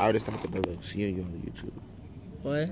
I already stopped the below. See you on YouTube. What?